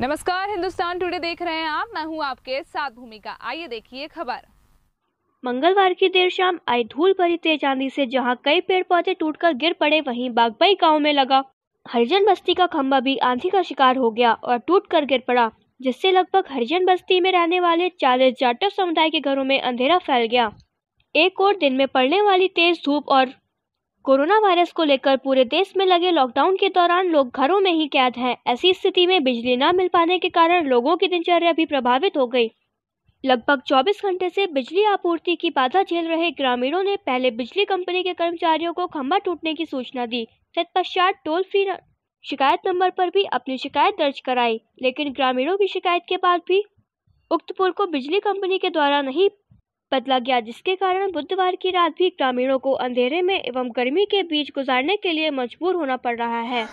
नमस्कार, हिंदुस्तान टुडे देख रहे हैं आप। मैं हूँ आपके साथ भूमिका। आइए देखिए खबर। मंगलवार की देर शाम आई धूल भरी तेज आंधी से जहाँ कई पेड़ पौधे टूटकर गिर पड़े, वहीं बागबाई गाँव में लगा। हरिजन बस्ती का खंभा भी आंधी का शिकार हो गया और टूटकर गिर पड़ा, जिससे लगभग हरिजन बस्ती में रहने वाले चालीस जाटव समुदाय के घरों में अंधेरा फैल गया। एक और दिन में पड़ने वाली तेज धूप और कोरोना वायरस को लेकर पूरे देश में लगे लॉकडाउन के दौरान लोग घरों में ही कैद हैं। ऐसी स्थिति में बिजली न मिल पाने के कारण लोगों की दिनचर्या भी प्रभावित हो गई। लगभग 24 घंटे से बिजली आपूर्ति की बाधा झेल रहे ग्रामीणों ने पहले बिजली कंपनी के कर्मचारियों को खंभा टूटने की सूचना दी, तत्पश्चात टोल फ्री शिकायत नंबर पर भी अपनी शिकायत दर्ज कराई, लेकिन ग्रामीणों की शिकायत के बाद भी उक्त पुल को बिजली कंपनी के द्वारा नहीं बदला गया, जिसके कारण बुधवार की रात भी ग्रामीणों को अंधेरे में एवं गर्मी के बीच गुजारने के लिए मजबूर होना पड़ रहा है।